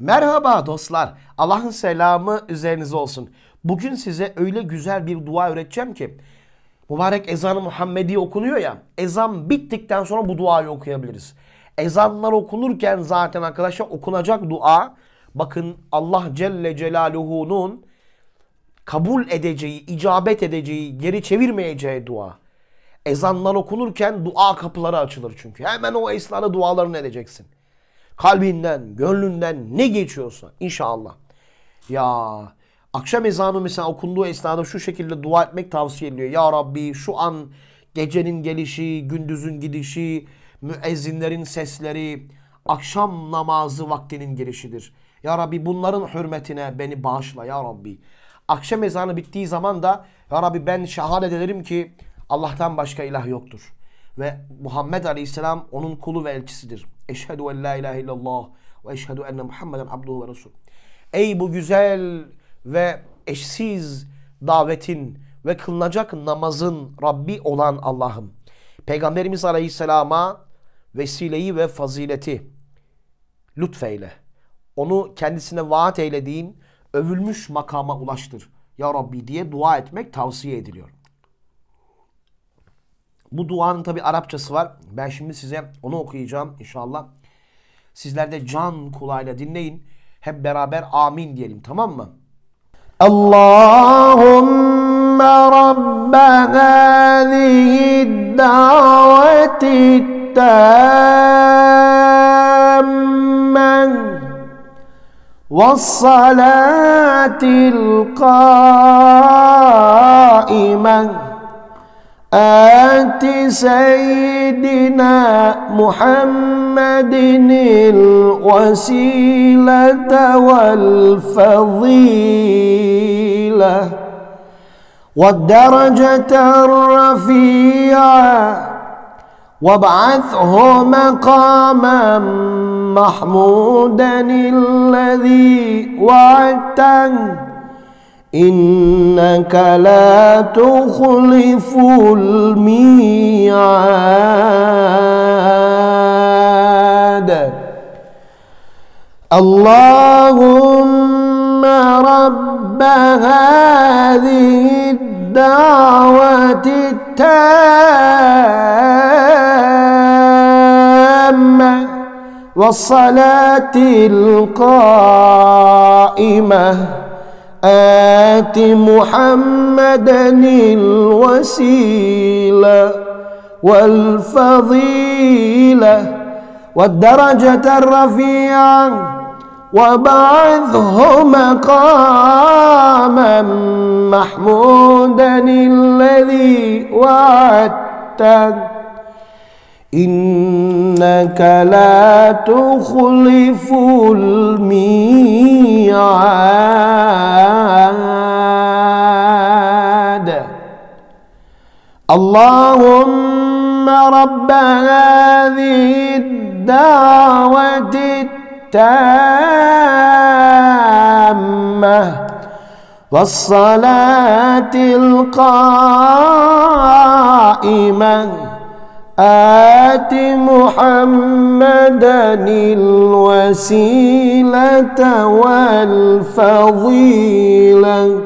Merhaba dostlar. Allah'ın selamı üzerinize olsun. Bugün size öyle güzel bir dua öğreteceğim ki mübarek ezanı Muhammedi okunuyor ya. Ezan bittikten sonra bu duayı okuyabiliriz. Ezanlar okunurken zaten arkadaşlar okunacak dua bakın Allah Celle Celaluhu'nun kabul edeceği, icabet edeceği, geri çevirmeyeceği dua. Ezanlar okunurken dua kapıları açılır çünkü. Hemen o esnada dualarını edeceksin. Kalbinden, gönlünden ne geçiyorsa inşallah. Ya akşam ezanı mesela okunduğu esnada şu şekilde dua etmek tavsiye ediliyor. Ya Rabbi şu an gecenin gelişi, gündüzün gidişi, müezzinlerin sesleri, akşam namazı vaktinin gelişidir. Ya Rabbi bunların hürmetine beni bağışla ya Rabbi. Akşam ezanı bittiği zaman da Ya Rabbi ben şehadet ederim ki Allah'tan başka ilah yoktur. Ve Muhammed Aleyhisselam onun kulu ve elçisidir. Eşhedü en la ilahe illallah ve eşhedü enne Muhammeden abduhu ve resul. Ey bu güzel ve eşsiz davetin ve kılınacak namazın Rabbi olan Allah'ım. Peygamberimiz Aleyhisselam'a vesileyi ve fazileti lütfeyle. Onu kendisine vaat eylediğin övülmüş makama ulaştır. Ya Rabbi diye dua etmek tavsiye ediliyor. Bu duanın tabi Arapçası var. Ben şimdi size onu okuyacağım inşallah. Sizler de can kulağıyla dinleyin. Hep beraber amin diyelim tamam mı? Allahümme Rabbe hâzihi daveti tamme والصلاة القائمة آت سيدنا محمد الوسيلة والفضيلة والدرجة الرفيعة وابعثه مقاما محمودا الذي وعدته. إنك لا تخلف الميعاد. اللهم رب هذه الدعوة التامة والصلاة القائمة. آت محمدا الوسيلة والفضيلة والدرجة الرفيعة وبعثه مقاما محمودا الذي وعدته إنك لا تخلف الميعاد. اللهم رب هذه الدعوة التامة والصلاة القائمة. آت محمدا الوسيلة والفضيلة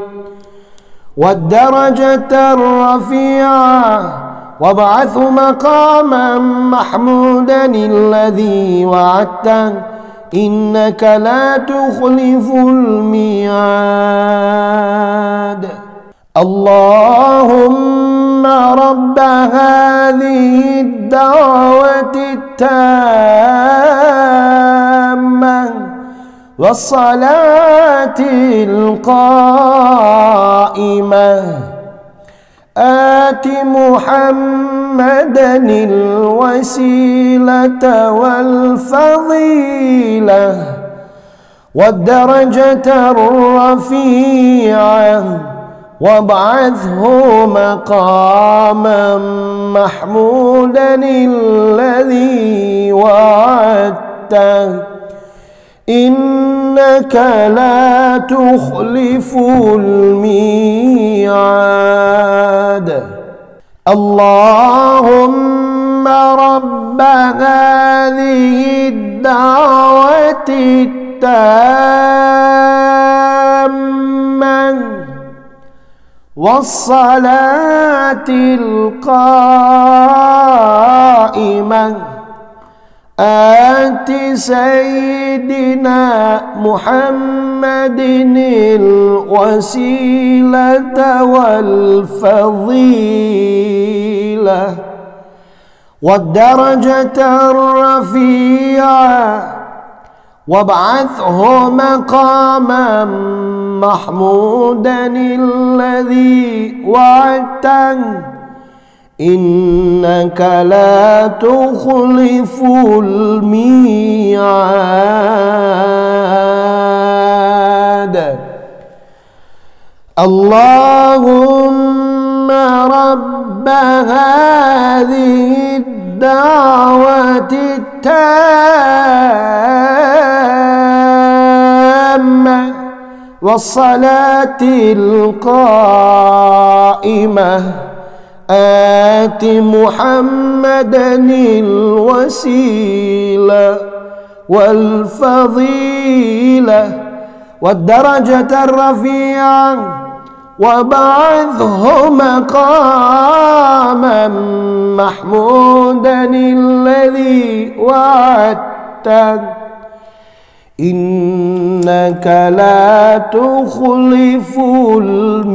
والدرجة الرفيعة وابعث مقاما محمودا الذي وعدته إنك لا تخلف الميعاد. اللهم رب هذه الدعوة التامة والصلاة القائمة. آت محمدا الوسيلة والفضيلة والدرجة الرفيعة. وابعثه مقاما محمودا الذي وعدته. إنك لا تخلف الميعاد. اللهم رب هذه الدعوة التامة. والصلاة القائمة. آت سيدنا محمد الوسيلة والفضيلة. والدرجة الرفيعة. وابعثه مقاما محمودا الذي وعدته إنك لا تخلف الميعاد. اللهم رب هذه الدعوة التامة. والصلاة القائمة. آت محمدا الوسيلة والفضيلة. والدرجة الرفيعة. وبعثه مقاما محمودا الذي وعدته. إنك لا تخلف الميعاد.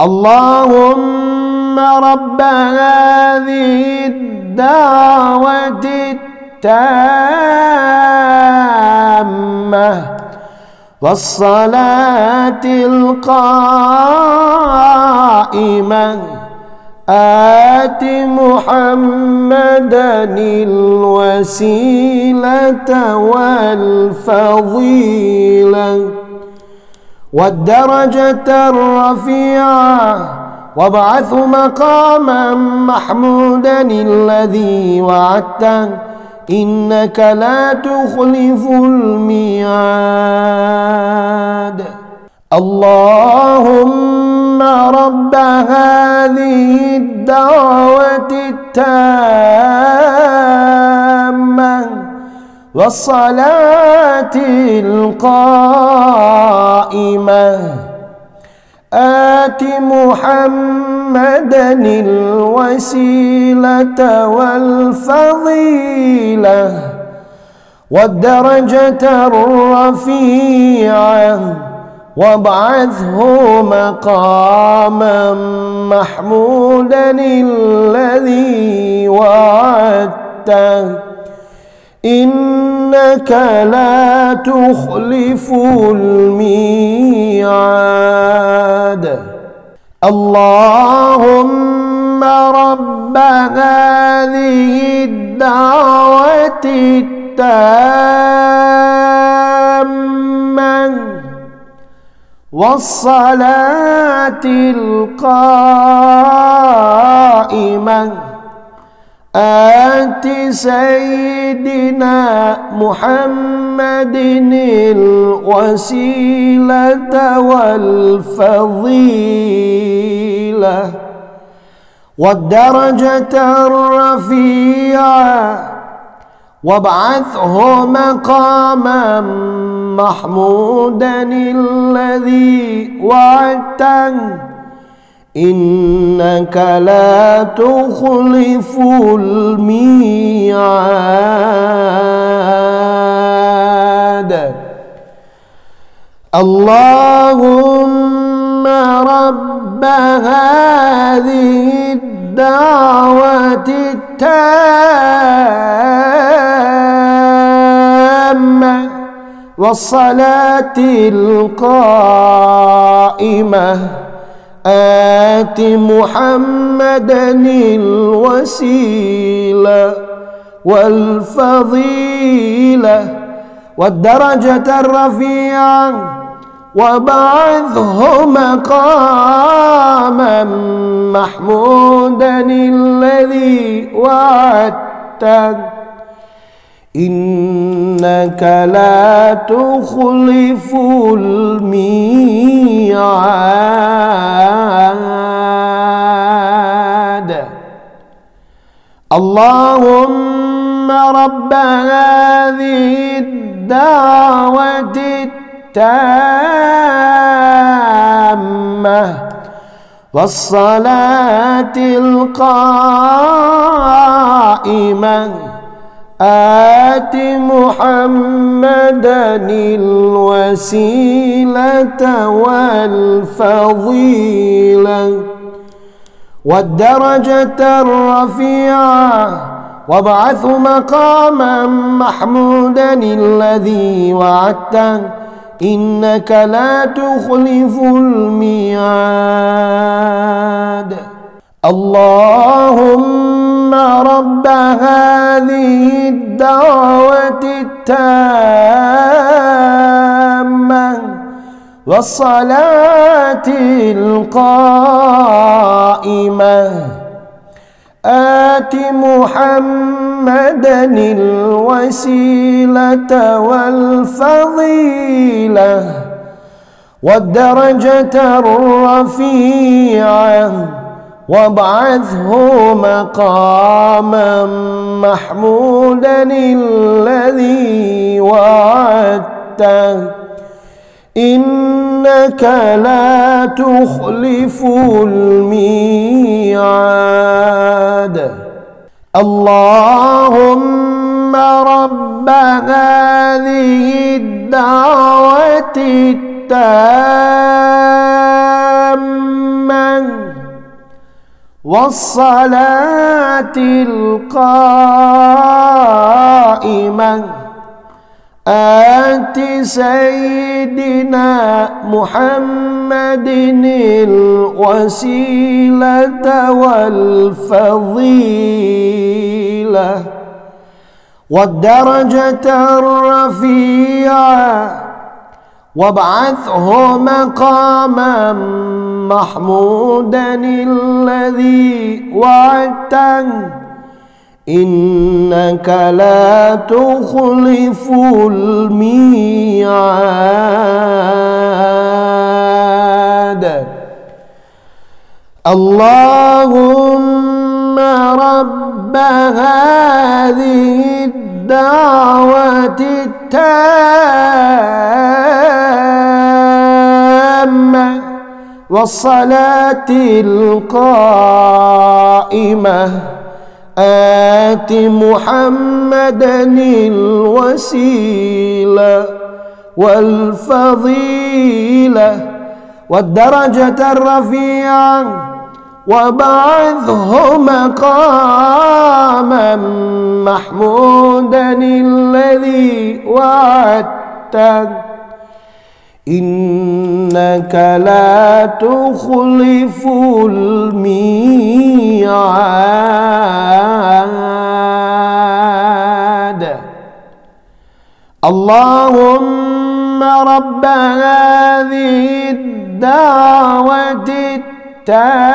اللهم رب هذه الدعوة التامة والصلاة القائمة. آت محمدا الوسيلة والفضيلة والدرجة الرفيعة وابعث مقاما محمودا الذي وعدته إنك لا تخلف الميعاد. اللهم رب هذه الدعوة التامة والصلاة القائمة. آت محمدا الوسيلة والفضيلة والدرجة الرفيعة. وابعثه مقاما محمودا الذي وعدته. إنك لا تخلف الميعاد. اللهم رب هذه الدعوة التامة. والصلاة القائمة. آت سيدنا محمد الوسيلة والفضيلة. والدرجة الرفيعة. وابعثه مقاما محمودا الذي وعدته. إنك لا تخلف الميعاد. اللهم رب هذه الدعوة التامة. والصلاة القائمة. آت محمدا الوسيلة والفضيلة. والدرجة الرفيعة. وبعثه مقاما محمودا الذي وعدته. إنك لا تخلف الميعاد. اللهم رب هذه الدعوة التامة والصلاة القائمة. آت محمدا الوسيلة والفضيلة والدرجة الرفيعة وابعث مقاما محمودا الذي وعدته. إنك لا تخلف الميعاد. اللهم رب هذه الدعوة التامة والصلاة القائمة. آت محمدا الوسيلة والفضيلة والدرجة الرفيعة. وابعثه مقاما محمودا الذي وعدته. إنك لا تخلف الميعاد. اللهم رب هذه الدعوة التامة. والصلاة القائمة. آت سيدنا محمد الوسيلة والفضيلة. والدرجة الرفيعة. وابعثه مقاما محمودا الذي وعدته إنك لا تخلف الميعاد. اللهم رب هذه الدعوة التامة. والصلاة القائمة. آت محمدا الوسيلة والفضيلة والدرجة الرفيعة وبعثه مقاما محمودا الذي وعدته. إنك لا تخلف الميعاد. اللهم رب هذه الدعوة التامة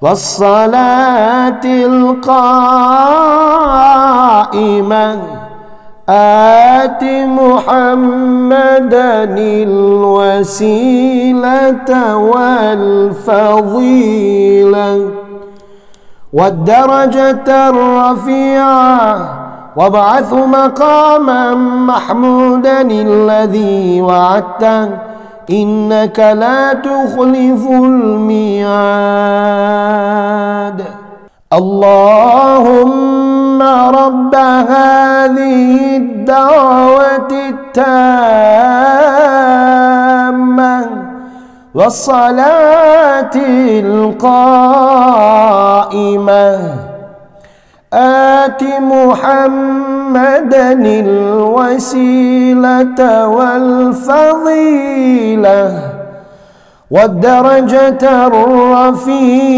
والصلاة القائمة. محمدا الوسيلة والفضيلة والدرجة الرفيعة. وابعث مقاما محمودا الذي وعدته. إنك لا تخلف الميعاد. اللهم رب هذه الدعوة التامة والصلاة القائمة. آت محمدا الوسيلة والفضيلة والدرجة الرفيعة.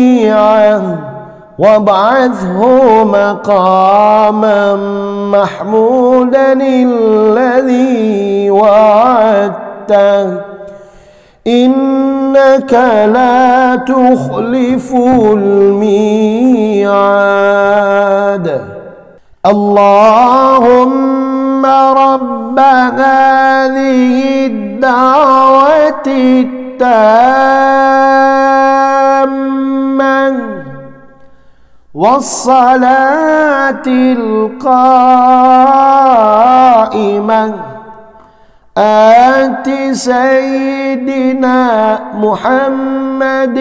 وابعثه مقاما محمودا الذي وعدته. إنك لا تخلف الميعاد. اللهم رب هذه الدعوة التامة. والصلاة القائمة. آت سيدنا محمد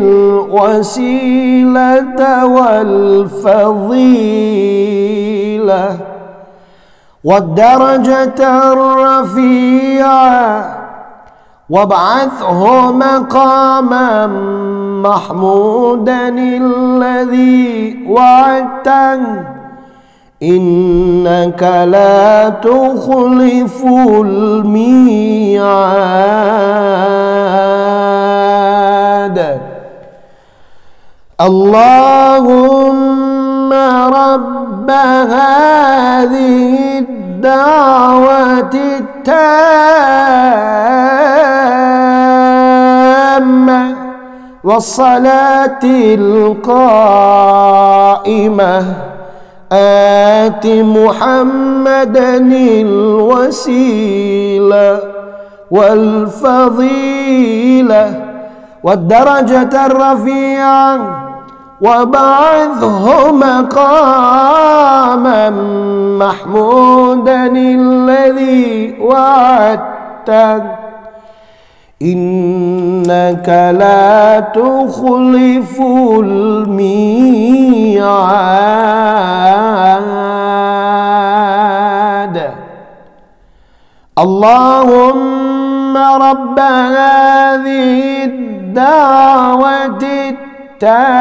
الوسيلة والفضيلة. والدرجة الرفيعة. وابعثه مقاما محمودا الذي وعدته إنك لا تخلف الميعاد. اللهم رب هذه الدعوة التامة. والصلاة القائمة. آت محمدا الوسيلة والفضيلة والدرجة الرفيعة وبعثه مقاما محمودا الذي وعدته إنك لا تخلف الميعاد. اللهم رب هذه الدعوة التامة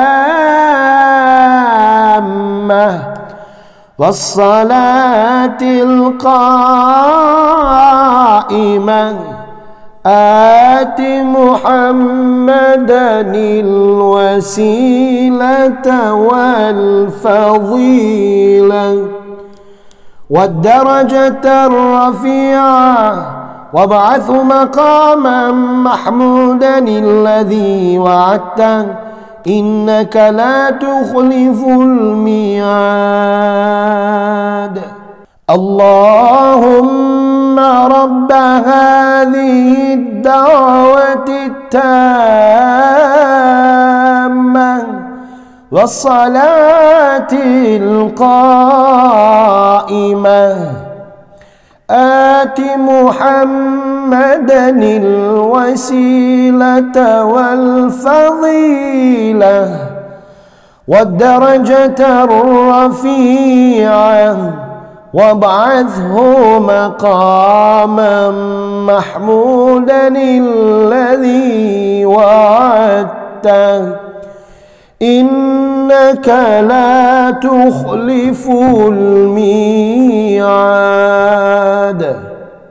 والصلاة القائمة. آت محمدا الوسيلة والفضيلة والدرجة الرفيعة وابعث مقاما محمودا الذي وعدته. إنك لا تخلف الميعاد. اللهم رب هذه الدعوة التامة والصلاة القائمة. آت محمدا الوسيلة والفضيلة والدرجة الرفيعة. وابعثه مقاما محمودا الذي وعدته. إنك لا تخلف الميعاد.